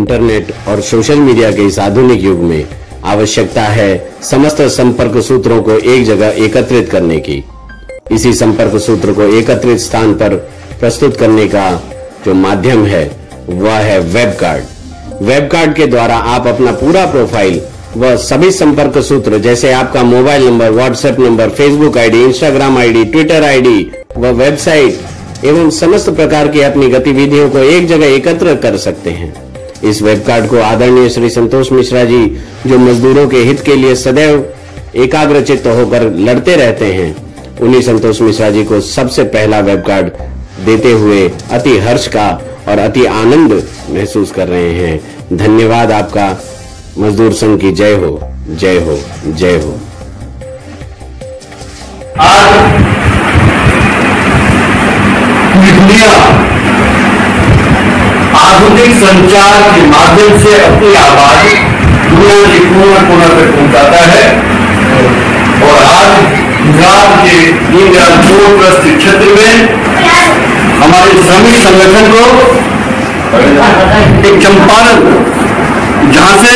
Internet और social media के इस आधुनिक युग में आवश्यकता है समस्त संपर्क सूत्रों को एक जगह एकत्रित करने की। इसी संपर्क सूत्र को एकत्रित स्थान पर प्रस्तुत करने का जो माध्यम है, वह है वेब कार्ड वेब कार्ड के द्वारा आप अपना पूरा प्रोफ़ाइल व सभी संपर्क सूत्र, जैसे आपका mobile number, WhatsApp number, Facebook ID, Instagram ID, Twitter ID व वेबसाइट, एवं समस्त प्रकार की अपनी गतिविधियों को एक जगह एकत्र कर सकते हैं। इस वेब कार्ड को आदरणीय श्री संतोष मिश्रा जी, जो मजदूरों के हित के लिए सदैव एकाग्रचित्त होकर लड़ते रहते हैं, उन्हीं संतोष मिश्रा जी को सबसे पहला वेब कार्ड देते हुए अति हर्ष का और अति आनंद महसूस कर रहे हैं। धन्यवाद आपका। मजदूर संघ की जय हो जय हो जय हो। आज पूरी दुनिया आधुनिक संचार के माध्यम से अपनी आवाज़ के कोना कोना तक पहुंचाता है। और आज गुजरात के दीनदयाल क्षेत्र में हमारे श्रमिक संगठन को एक चंपारण, जहाँ से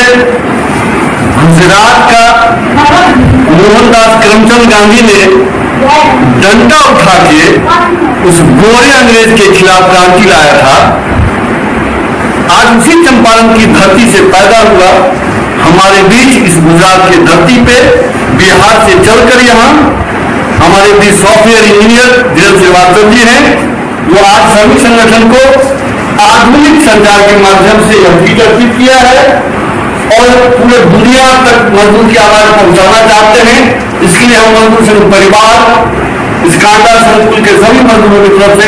गुजरात का मोहनदास करमचंद गांधी ने डंडा उठा के उस गोरे अंग्रेज़ के खिलाफ क्रांति लाया था। आज उसी चंपारण की धरती से पैदा हुआ हमारे बीच इस गुजरात की धरती पे, बिहार से चलकर यहाँ हमारे बीच सॉफ्टवेयर इंजीनियर धीरज श्रीवास्तव जी हैं। वो आज श्रमिक संगठन को आधुनिक संचार के माध्यम से यह विकसित किया है और पूरे दुनिया तक मजदूर की आवाज़ पहुंचाना चाहते हैं। इसके लिए हम मजदूर संघ परिवार, इस कांडा संकुल के सभी मजदूरों की तरफ़ से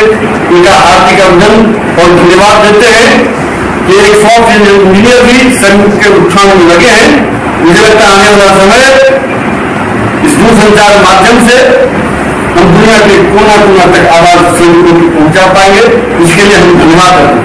उनका हार्दिक अभिनंदन और धन्यवाद देते हैं। कि एक सॉफ्ट इंजीनियर भी संयुक्त के उत्थान में लगे हैं। मुझे लगता है आने वाला समय इस दूरसंचार माध्यम से हम दुनिया के कोना कोना तक आवाज़ सैनिकों की पहुँचा पाएँगे। इसके लिए हम धन्यवाद करते हैं।